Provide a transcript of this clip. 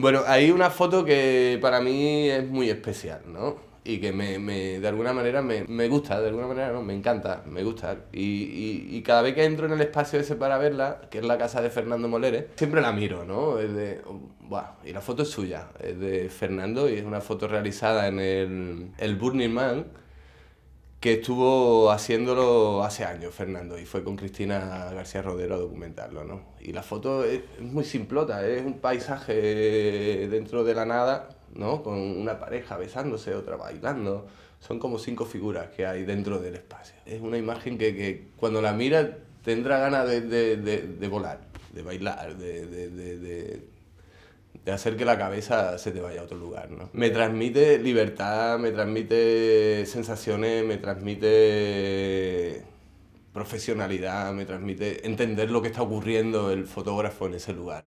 Bueno, hay una foto que para mí es muy especial, ¿no? y que me, me, de alguna manera me, me, gusta, de alguna manera no, me encanta, me gusta. Y, y, y, cada vez que entro en el espacio ese para verla, que es la casa de Fernando Moleres, siempre la miro, ¿no? Es de, buah, y la foto es suya, es de Fernando y es una foto realizada en el, el Burning Man, que estuvo haciéndolo hace años Fernando y fue con Cristina García Rodero a documentarlo, ¿no? Y la foto es, muy simplota, es un paisaje dentro de la nada, ¿no? Con una pareja besándose, otra bailando. Son como cinco figuras que hay dentro del espacio. Es una imagen que, que cuando la miras tendrá ganas de, de, de, de, volar, de bailar, de, de, hacer que la cabeza se te vaya a otro lugar. ¿no? Me transmite libertad, me transmite sensaciones, me transmite profesionalidad, me transmite entender lo que está ocurriendo el fotógrafo en ese lugar.